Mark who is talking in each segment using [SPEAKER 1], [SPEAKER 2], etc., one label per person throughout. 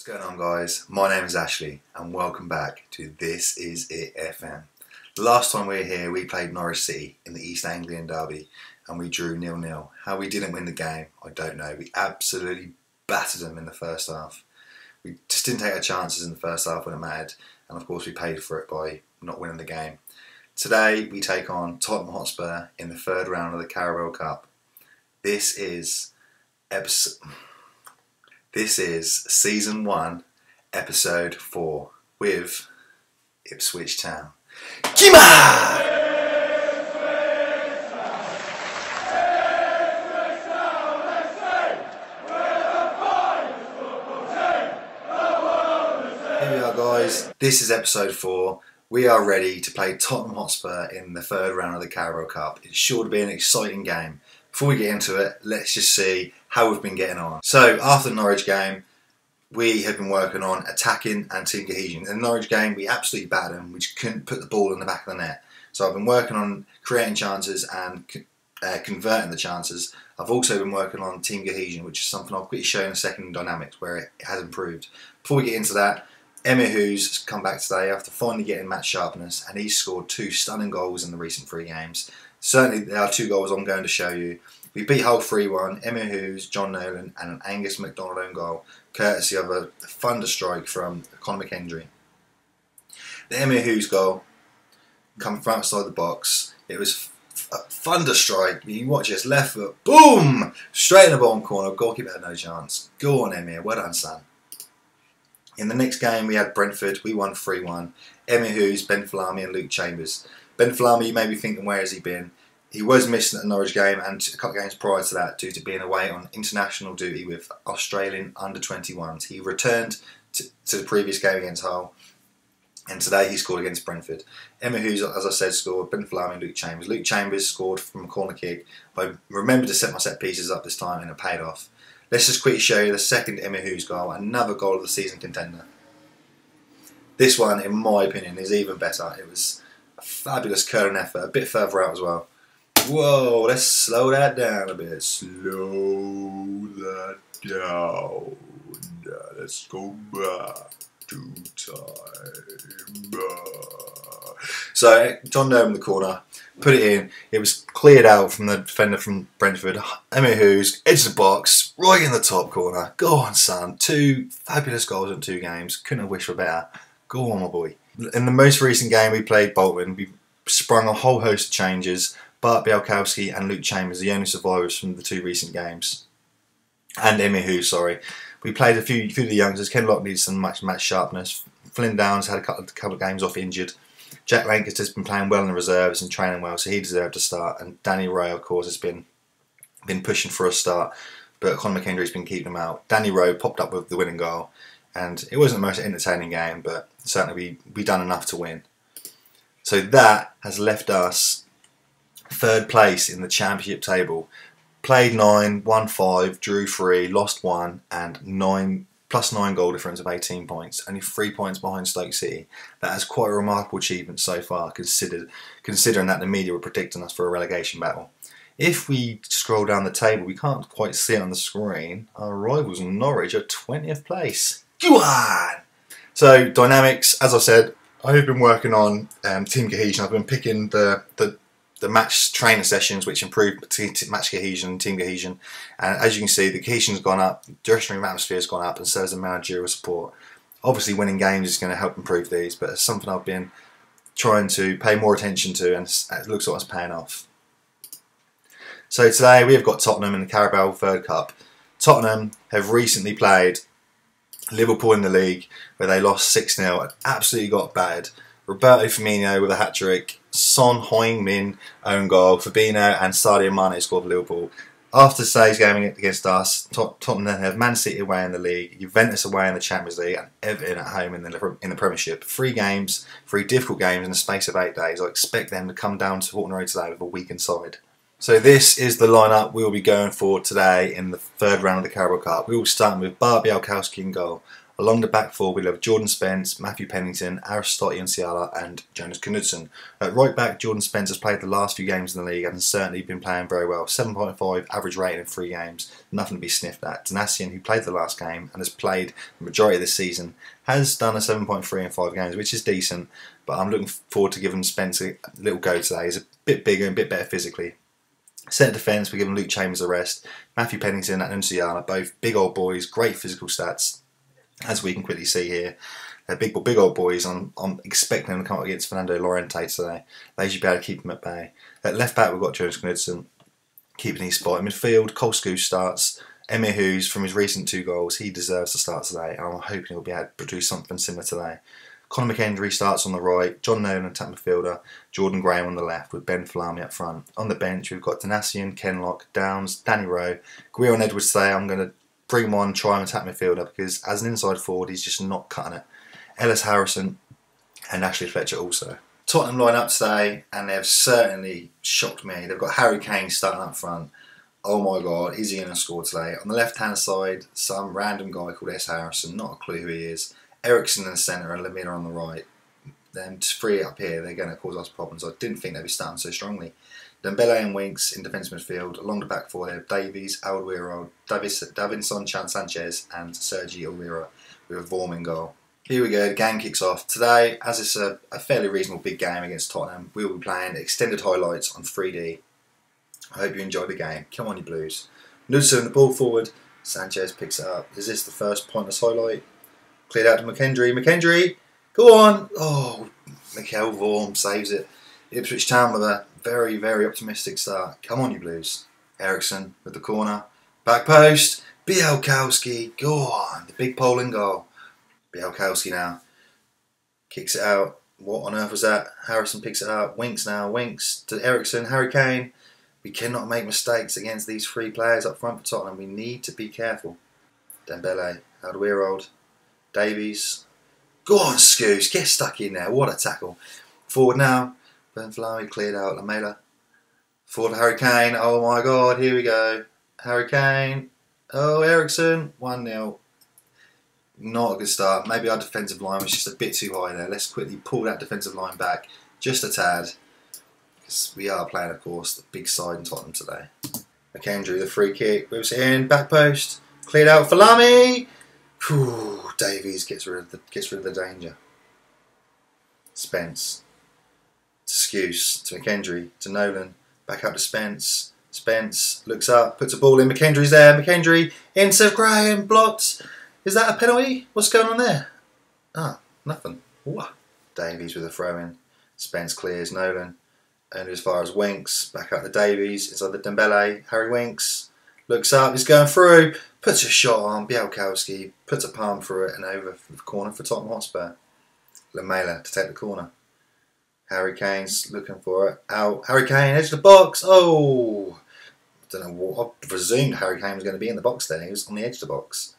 [SPEAKER 1] What's going on guys? My name is Ashley and welcome back to This Is It FM. The last time we were here we played Norwich City in the East Anglian Derby and we drew nil-nil. How we didn't win the game, I don't know. We absolutely battered them in the first half. We just didn't take our chances in the first half when it mattered and of course we paid for it by not winning the game. Today we take on Tottenham Hotspur in the third round of the Carabao Cup. This is episode this is season one, episode four, with Ipswich Town. Kima! Here we are, guys. This is episode four. We are ready to play Tottenham Hotspur in the third round of the Carabao Cup. It's sure to be an exciting game. Before we get into it, let's just see how we've been getting on. So after the Norwich game, we have been working on attacking and team cohesion. In the Norwich game, we absolutely battered them. We just couldn't put the ball in the back of the net. So I've been working on creating chances and uh, converting the chances. I've also been working on team cohesion, which is something I'll quickly show in a second dynamics where it has improved. Before we get into that, Emyr Huws has come back today after finally getting match sharpness and he's scored two stunning goals in the recent three games. Certainly there are two goals I'm going to show you. We beat Hull 3-1, Emyr Huws, John Nolan and an Angus McDonald own goal, courtesy of a thunder strike from Conor McKendry. The Emyr Huws goal come from outside the box. It was a thunder strike. You watch his left foot, boom! Straight in the bottom corner. Goalkeeper had no chance. Go on, Emyr. Well done, son. In the next game, we had Brentford. We won 3 1. Emyr Huws, Ben Folami, and Luke Chambers. Ben Folami, you may be thinking, where has he been? He was missing at the Norwich game and a couple of games prior to that due to being away on international duty with Australian under 21s. He returned to, to the previous game against Hull and today he scored against Brentford. Emyr Huws, as I said, scored. Ben Folami, Luke Chambers. Luke Chambers scored from a corner kick. I remembered to set my set pieces up this time and it paid off. Let's just quickly show you the second Emyr Huws goal, another goal of the season contender. This one, in my opinion, is even better. It was a fabulous curling effort, a bit further out as well. Whoa, let's slow that down a bit. Slow that down. Let's go back to time. So John Nolan in the corner, put it in. It was cleared out from the defender from Brentford. Emyr Huws, edge of the box, right in the top corner. Go on, son. Two fabulous goals in two games. Couldn't have wished for better. Go on, my boy. In the most recent game we played Bolton, we sprung a whole host of changes. Bart Bialkowski and Luke Chambers, the only survivors from the two recent games. And Emyr Huws, sorry. We played a few, few of the youngsters. Kenlock needs some match, match sharpness. Flynn Downes had a couple, a couple of games off injured. Jack Lankester's been playing well in the reserves and training well, so he deserved to start. And Danny Rowe, of course, has been been pushing for a start, but Conor McKendry's been keeping him out. Danny Rowe popped up with the winning goal, and it wasn't the most entertaining game, but certainly we we done enough to win. So that has left us third place in the championship table. Played nine, won five, drew three, lost one, and nine plus nine goal difference of 18 points, only three points behind Stoke City. That is quite a remarkable achievement so far, considered considering that the media were predicting us for a relegation battle. If we scroll down the table, we can't quite see it on the screen. Our rivals Norwich are 20th place. Go on! So dynamics, as I said, I've been working on um, team cohesion. I've been picking the, the the match training sessions, which improve match cohesion, team cohesion. And as you can see, the cohesion's gone up, dressing room atmosphere has gone up, and so has the managerial support. Obviously, winning games is going to help improve these, but it's something I've been trying to pay more attention to, and it looks like it's paying off. So today we have got Tottenham in the Carabao Third Cup. Tottenham have recently played Liverpool in the league, where they lost 6 0 and absolutely got battered. Roberto Firmino with a hat trick, Son Heung-min own goal, Fabinho and Sadio Mane scored for Liverpool. After today's game against us, Tottenham then have Man City away in the league, Juventus away in the Champions League, and Everton at home in the in the Premiership. Three games, three difficult games in the space of eight days. I expect them to come down to Portman Road today with a weakened side. So this is the lineup we'll be going for today in the third round of the Carabao Cup. We will start with Bart Bialkowski in goal. Along the back four, we'll have Jordan Spence, Matthew Pennington, Aristotle Nsiala and Jonas Knudsen. At right back, Jordan Spence has played the last few games in the league and has certainly been playing very well. 7.5 average rating in three games, nothing to be sniffed at. Donacien, who played the last game and has played the majority of this season, has done a 7.3 in five games, which is decent, but I'm looking forward to giving Spence a little go today. He's a bit bigger and a bit better physically. Centre defence, we're giving Luke Chambers a rest. Matthew Pennington and Nsiala, both big old boys, great physical stats, as we can quickly see here. They're big, big old boys. I'm, I'm expecting them to come up against Fernando Llorente today. They should be able to keep them at bay. At left back, we've got Jonas Knudsen keeping his spot. In midfield, Cole starts. Emyr Huws, from his recent two goals, he deserves to start today. And I'm hoping he'll be able to produce something similar today. Conor McKendry starts on the right, John Nolan attack midfielder, Jordan Graham on the left with Ben Folami up front. On the bench we've got Donacien, Kenlock, Downes, Danny Rowe, Gwion Edwards today. I'm going to bring on, try and attack midfielder because as an inside forward he's just not cutting it. Ellis Harrison and Ashley Fletcher also. Tottenham line up today and they've certainly shocked me. They've got Harry Kane starting up front. Oh my god, is he going to score today? On the left hand side, some random guy called S. Harrison, not a clue who he is. Eriksen in the centre and Lamela on the right. Then three up here, they're going to cause us problems. I didn't think they'd be starting so strongly. Dembele and Winks in defence midfield. Along the back four, they have Davies, Alderweireld, Davinson Chan Sanchez, and Sergi Alvira with a Vorm in goal. Here we go, the game kicks off. Today, as it's a, a fairly reasonable big game against Tottenham, we will be playing extended highlights on 3D. I hope you enjoy the game. Come on, you Blues. Knudsen, the ball forward. Sanchez picks it up. Is this the first pointless highlight? Cleared out to McKendry. McKendry, go on. Oh, Michael Vorm saves it. Ipswich Town with a very, very optimistic start. Come on, you Blues. Eriksen with the corner. Back post. Bialkowski. Go on. The big Poland goal. Bialkowski now. Kicks it out. What on earth was that? Harrison picks it up. Winks now. Winks to Eriksen. Harry Kane. We cannot make mistakes against these three players up front for Tottenham. We need to be careful. Dembele. Alderweireld. Davies. Go on, Skuse. Get stuck in there. What a tackle. Forward now. Ben Flowery cleared out. Lamela. Forward Harry Kane. Oh my god. Here we go. Harry Kane. Oh, Eriksen. 1 0. Not a good start. Maybe our defensive line was just a bit too high there. Let's quickly pull that defensive line back just a tad. Because we are playing, of course, the big side in Tottenham today. McKendry, the free kick. Moves in. Back post. Cleared out for Lamy. Whew, Davies gets rid of the gets rid of the danger. Spence to Skuse to McKendry to Nolan back up to Spence. Spence looks up, puts a ball in. McKendry's there. McKendry into Graham blocked. Is that a penalty? What's going on there? Ah, nothing. What? Davies with a throw in. Spence clears Nolan. And as far as Winks, back up to Davies, inside the Dembele, Harry Winks, looks up, he's going through, puts a shot on, Bialkowski, puts a palm through it and over the corner for Tottenham Hotspur. Lamela to take the corner. Harry Kane's looking for it. Out. Harry Kane, edge the box. Oh! I don't know what. I presumed Harry Kane was going to be in the box there. He was on the edge of the box.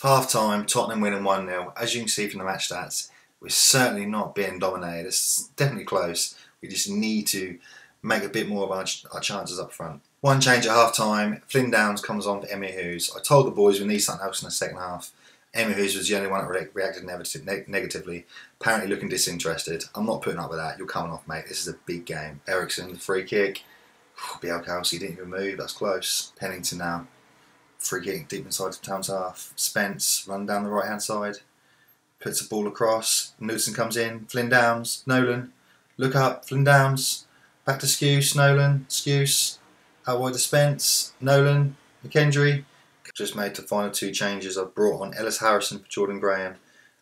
[SPEAKER 1] Half time, Tottenham winning 1 0. As you can see from the match stats, we're certainly not being dominated. It's definitely close. We just need to make a bit more of our, our chances up front. One change at half time. Flynn Downes comes on for Emyr Huws. I told the boys we need something else in the second half. Emyr Huws was the only one that re- reacted negatively, apparently looking disinterested. I'm not putting up with that. You're coming off, mate. This is a big game. Eriksen, free kick. Bialkowski didn't even move. That's close. Pennington now. Free kick deep inside the town's half. Spence run down the right hand side. Puts the ball across. Newton comes in. Flynn Downes. Nolan. Look up. Flynn Downes. Back to Skuse. Nolan. Skuse. Out to Spence. Nolan. McKendry. Just made the final two changes. I've brought on Ellis Harrison for Jordan Graham.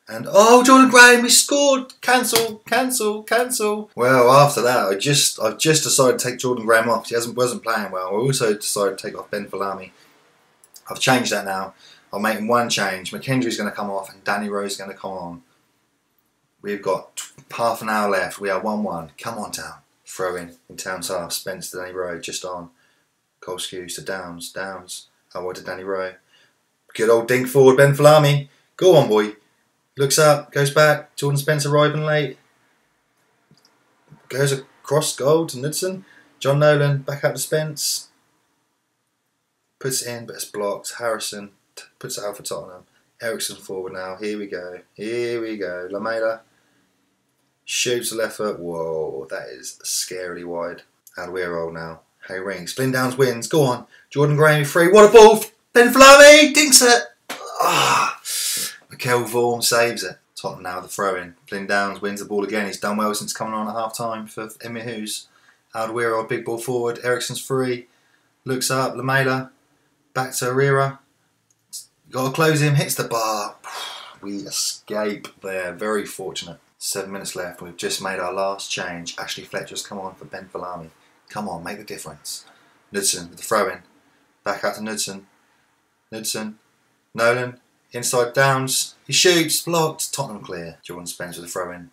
[SPEAKER 1] And oh, Jordan Graham, he scored! Cancel, cancel, cancel. Well, after that, I just I've just decided to take Jordan Graham off. He hasn't wasn't playing well. I also decided to take off Ben Folami. I've changed that now. I'm making one change. McKendry's going to come off, and Danny Rose is going to come on. We've got half an hour left. We are one-one. Come on, Town. Throw in in Town's half. Spence Danny Rose just on. Skuse to Downes. Downes I wanted Danny Rowe. Good old dink forward, Ben Folami. Go on, boy. Looks up, goes back. Jordan Spencer arriving late. Goes across goal to Knudsen. John Nolan back out to Spence. Puts it in, but it's blocked. Harrison puts it out for Tottenham. Eriksen forward now. Here we go. Here we go. Lamela shoots the left foot. Whoa, that is scarily wide. Alderweireld now. Harry Winks. Flynn Downes wins. Go on. Jordan Graham free. What a ball. Ben Folami dinks it. Ah. Mikel Vaughan saves it. Tottenham now the throw in. Flynn Downes wins the ball again. He's done well since coming on at half time for Emyr Huws. Alderweireld, big ball forward. Eriksen's free. Looks up. Lamela. Back to Herrera. Got to close him. Hits the bar. We escape there. Very fortunate. Seven minutes left. We've just made our last change. Ashley Fletcher's come on for Ben Folami. Come on, make the difference. Knudsen with the throw in. Back out to Knudsen. Knudsen. Nolan. Inside downs. He shoots. Blocked. Tottenham clear. Jordan Spence with the throw in.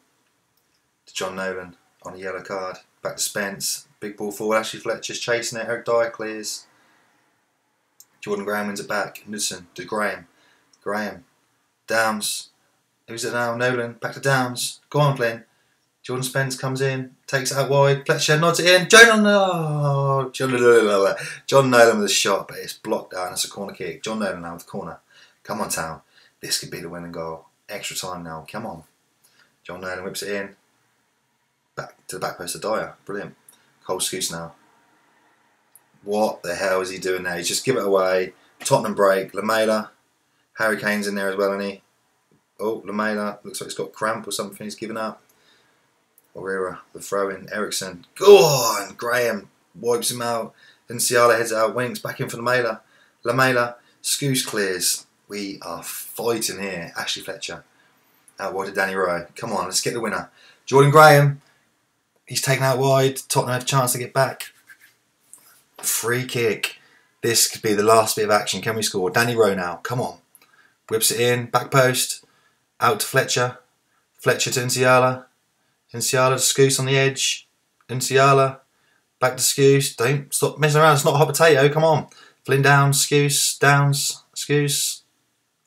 [SPEAKER 1] To John Nolan on a yellow card. Back to Spence. Big ball forward. Ashley Fletcher's chasing it. Eric Dier clears. Jordan Graham wins it back. Knudsen to Graham. Graham. Downes. Who's it now? Nolan. Back to Downes. Go on, Flynn. Jordan Spence comes in, takes it out wide. Fletcher nods it in. Oh, John, no, John, John Nolan with a shot, but it's blocked. And it's a corner kick. John Nolan now with the corner. Come on, Town. This could be the winning goal. Extra time now. Come on. John Nolan whips it in. Back to the back post of Dier. Brilliant. Cole Skuse now. What the hell is he doing there? He's just give it away. Tottenham break. Lamela. Harry Kane's in there as well, isn't he? Oh, Lamela. Looks like he's got cramp or something. He's given up. Herrera, the throw in. Eriksen. Go on! Graham wipes him out. Nsiala heads out. Winks back in for Lamela. Lamela. Skuse clears. We are fighting here. Ashley Fletcher. Out wide to Danny Rowe. Come on, let's get the winner. Jordan Graham. He's taken out wide. Tottenham have a chance to get back. Free kick. This could be the last bit of action. Can we score? Danny Rowe now. Come on. Whips it in. Back post. Out to Fletcher. Fletcher to Nsiala. Nsiala to Skuse on the edge. Nsiala. Back to Skuse. Don't stop messing around. It's not a hot potato. Come on. Flynn down. Skuse. Downes. Skuse.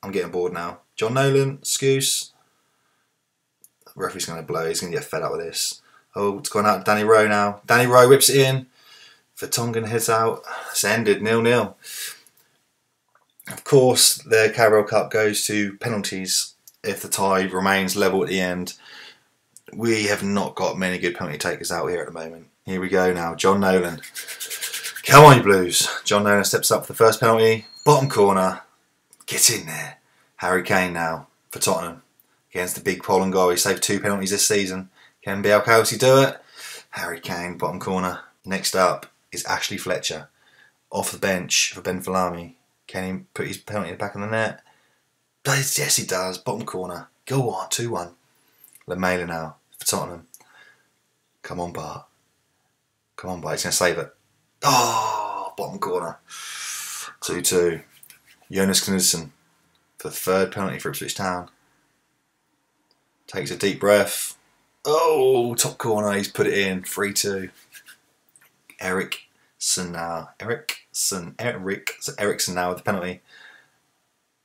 [SPEAKER 1] I'm getting bored now. John Nolan. The referee's going to blow. He's going to get fed up with this. Oh, it's gone out Danny Rowe now. Danny Rowe whips it in. Vertonghen heads out. It's ended nil nil. Of course, the Carabao Cup goes to penalties if the tie remains level at the end. We have not got many good penalty takers out here at the moment. Here we go now. John Nolan. Come on, you Blues. John Nolan steps up for the first penalty. Bottom corner. Get in there. Harry Kane now for Tottenham against the big Poland goal. He saved two penalties this season. Can Bialkowski do it? Harry Kane, bottom corner. Next up is Ashley Fletcher off the bench for Ben Folami. Can he put his penalty back of the net? Yes, he does. Bottom corner. Go on, 2 1. Lamela now for Tottenham. Come on, Bart. Come on, Bart. He's going to save it. Oh, bottom corner. 2 2. Jonas Knudsen for the third penalty for Ipswich Town. Takes a deep breath. Oh, top corner. He's put it in. 3 2. Eriksen now. Eriksen. Eric. Eriksen now with the penalty.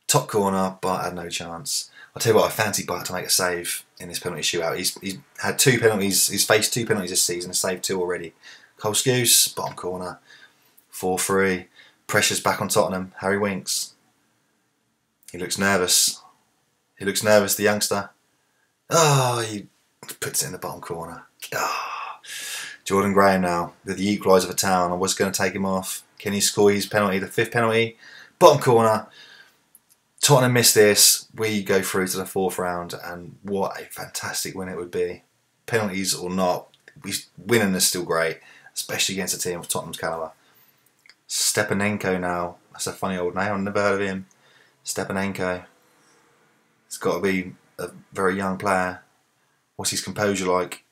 [SPEAKER 1] Top corner, but had no chance. I'll tell you what, I fancy Bart to make a save in this penalty shootout. He's, he's had two penalties, he's faced two penalties this season, saved two already. Cole Skuse, bottom corner, 4 3. Pressure's back on Tottenham. Harry Winks. He looks nervous. He looks nervous, the youngster. Oh, he puts it in the bottom corner. Oh. Jordan Graham now with the equaliser for Town. I was going to take him off. Can he score his penalty? The fifth penalty. Bottom corner. Tottenham miss this, we go through to the fourth round, and what a fantastic win it would be. Penalties or not, we, winning is still great, especially against a team of Tottenham's calibre. Stepanenko now, that's a funny old name, I've never heard of him. Stepanenko. It's got to be a very young player. What's his composure like?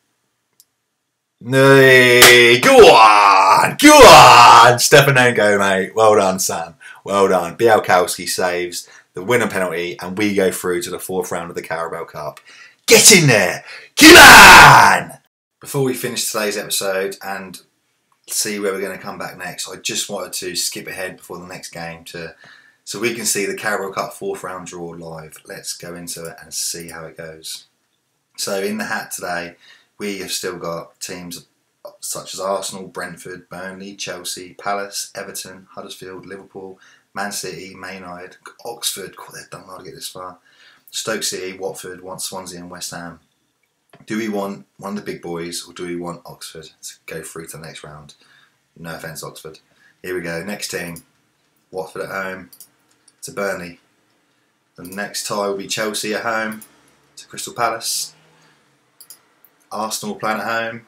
[SPEAKER 1] Nay, go on, go on, Stepanenko, mate. Well done, Sam. Well done. Bialkowski saves the winner penalty, and we go through to the fourth round of the Carabao Cup. Get in there! On! Before we finish today's episode and see where we're going to come back next, I just wanted to skip ahead before the next game to so we can see the Carabao Cup fourth round draw live. Let's go into it and see how it goes. So in the hat today, we have still got teams such as Arsenal, Brentford, Burnley, Chelsea, Palace, Everton, Huddersfield, Liverpool, Man City, Man United, Oxford. God, they've done well to get this far. Stoke City, Watford, Swansea, and West Ham. Do we want one of the big boys, or do we want Oxford to go through to the next round? No offence, Oxford. Here we go. Next team, Watford at home to Burnley. The next tie will be Chelsea at home to Crystal Palace. Arsenal playing at home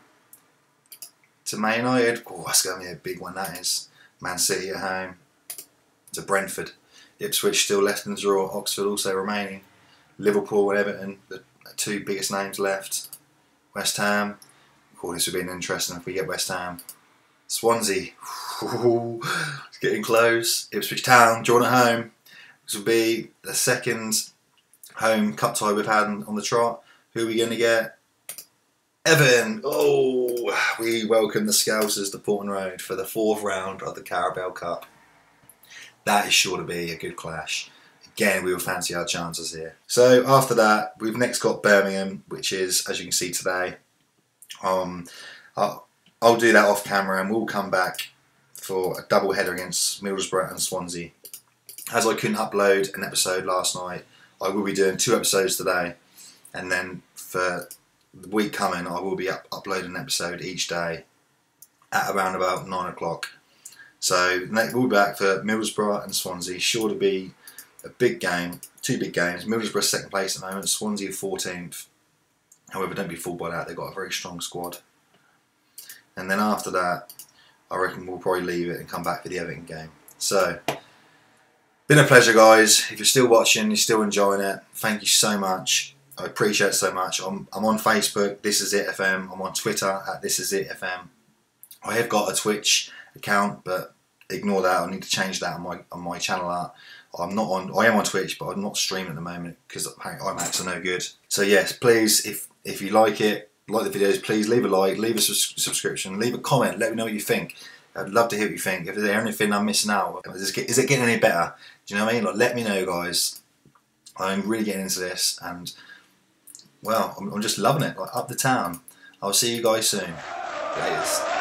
[SPEAKER 1] to Man United. Oh, that's going to be a big one, that is. Man City at home to Brentford. Ipswich still left in the draw. Oxford also remaining. Liverpool and Everton, the two biggest names left. West Ham. Oh, this would be an interesting if we get West Ham. Swansea. It's getting close. Ipswich Town, drawn at home. This will be the second home cup tie we've had on the trot. Who are we going to get? Everton. Oh, we welcome the Scousers to Portman Road for the fourth round of the Carabao Cup. That is sure to be a good clash. Again, we will fancy our chances here. So after that, we've next got Birmingham, which is, as you can see today, um, I'll, I'll do that off camera and we'll come back for a double header against Middlesbrough and Swansea. As I couldn't upload an episode last night, I will be doing two episodes today, and then for the week coming, I will be up- uploading an episode each day at around about nine o'clock. So we'll be back for Middlesbrough and Swansea. Sure to be a big game, two big games. Middlesbrough second place at the moment, Swansea 14th. However, don't be fooled by that. They've got a very strong squad. And then after that, I reckon we'll probably leave it and come back for the Everton game. So, been a pleasure, guys. If you're still watching, you're still enjoying it, thank you so much. I appreciate it so much. I'm, I'm on Facebook, This Is It FM. I'm on Twitter at This Is It FM. I have got a Twitch account, but ignore that. I need to change that on my on my channel art. I'm not on. I am on Twitch, but I'm not streaming at the moment because iMacs are no good. So yes, please, if if you like it, like the videos, please leave a like, leave a subscription, leave a comment. Let me know what you think. I'd love to hear what you think. If there's anything I'm missing out, is it, is it getting any better? Do you know what I mean? Like, let me know, guys. I'm really getting into this, and well, I'm, I'm just loving it. Like up the town. I'll see you guys soon. Latest.